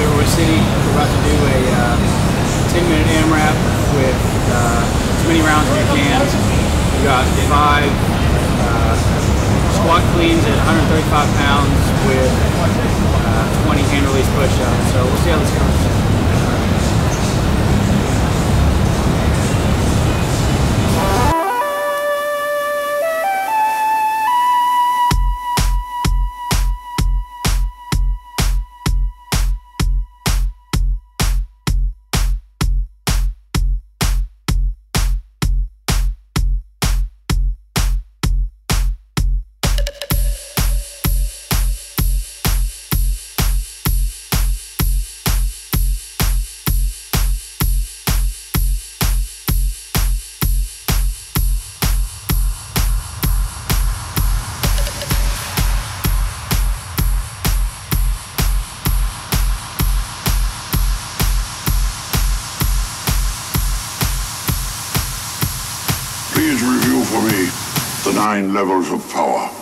Silverwood City. We're about to do a uh, 10 minute AMRAP with uh, as many rounds as you can. We got five uh, squat cleans at 135 pounds with uh, 20 hand release push-ups. So we'll see how this goes. Nine levels of power.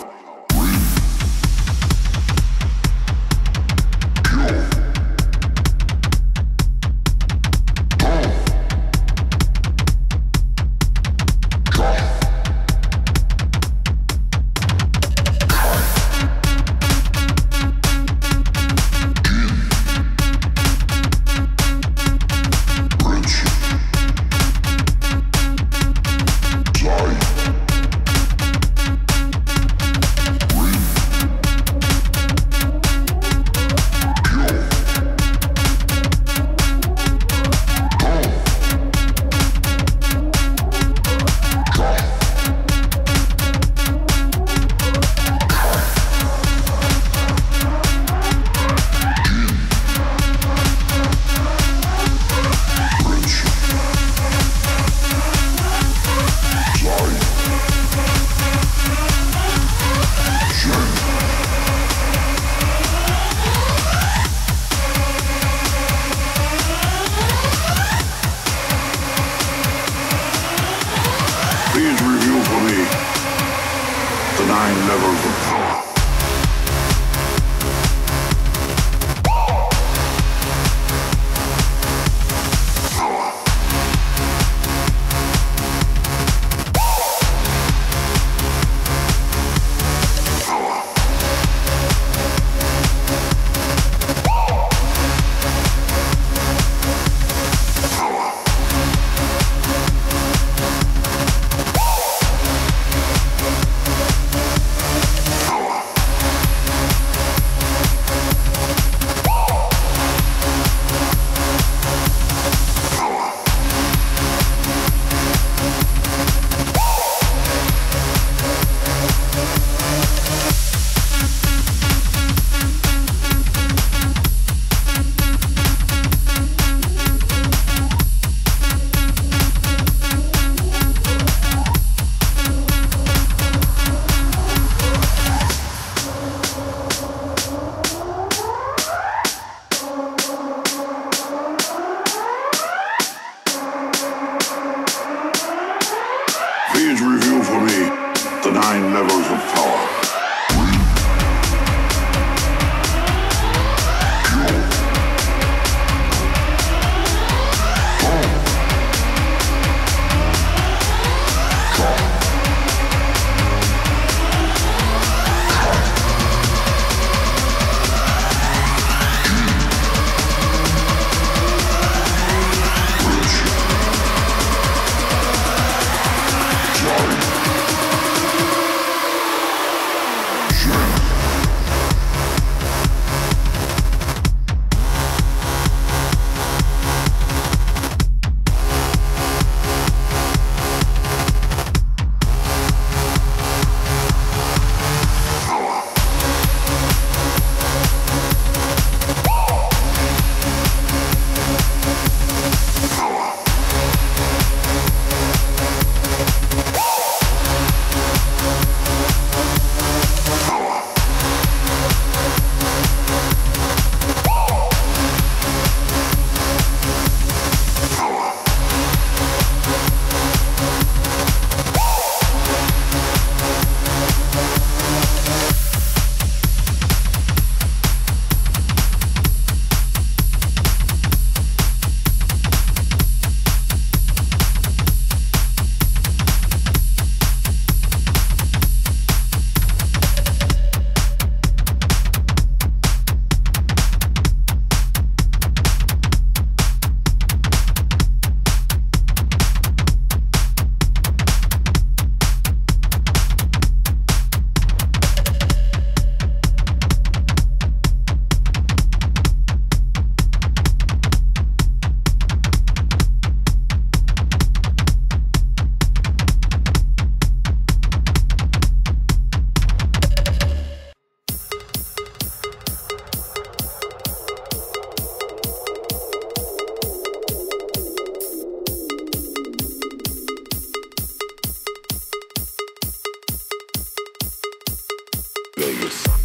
nine levels of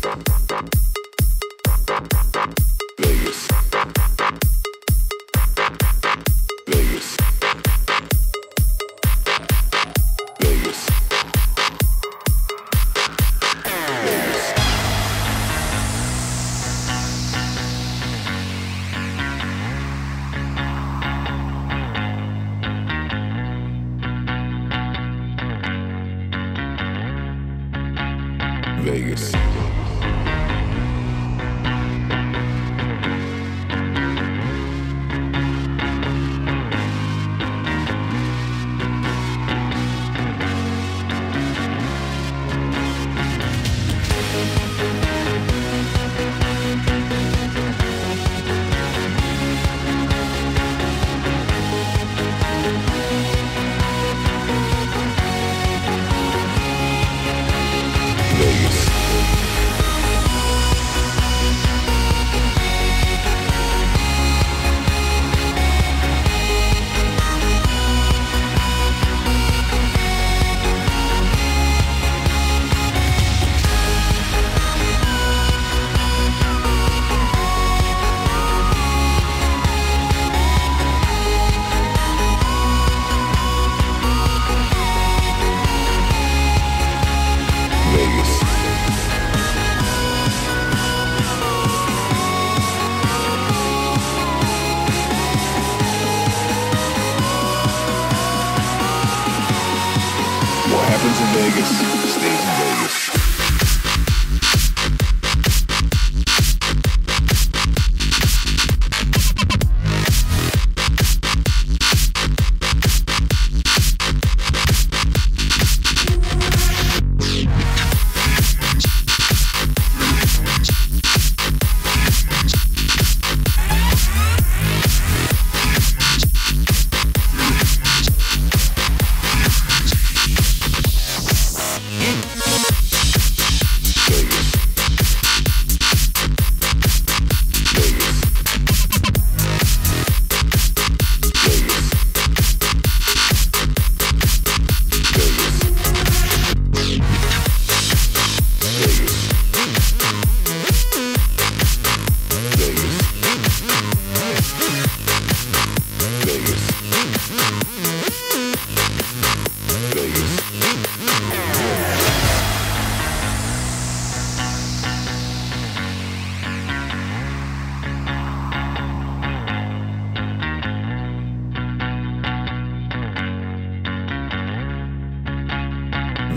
in Vegas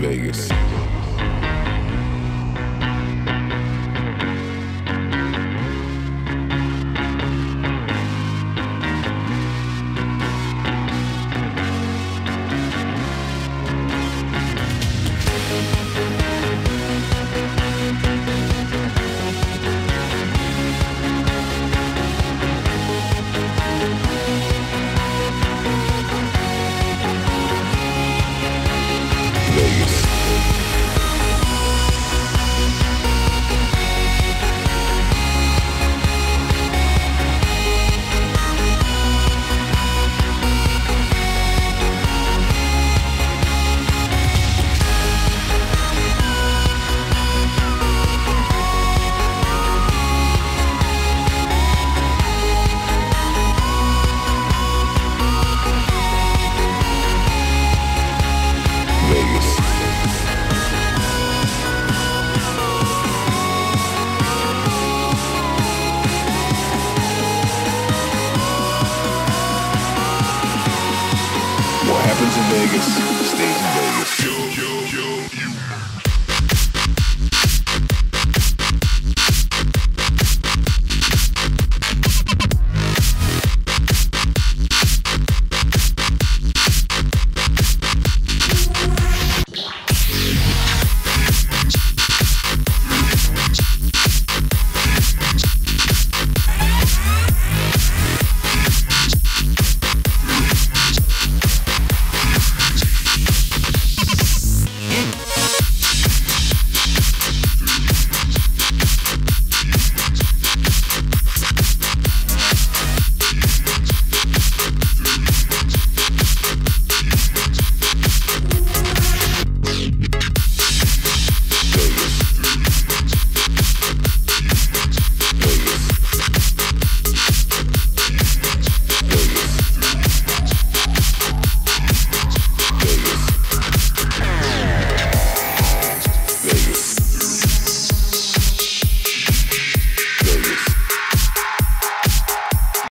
Vegas.